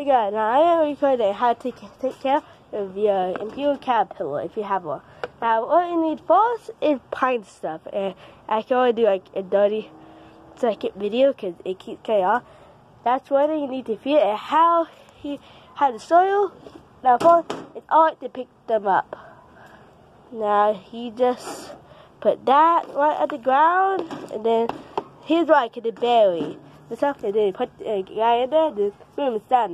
we now I am recording how to take care of your imperial caterpillar if you have one. Now what you need first is pine stuff. And I can only do like a dirty second video because it keeps cutting off. That's what you need to feed and how he how the soil. Now first it's alright to pick them up. Now he just put that right at the ground and then here's what I can bury. The stuff and then put uh, the guy in there, the room is done.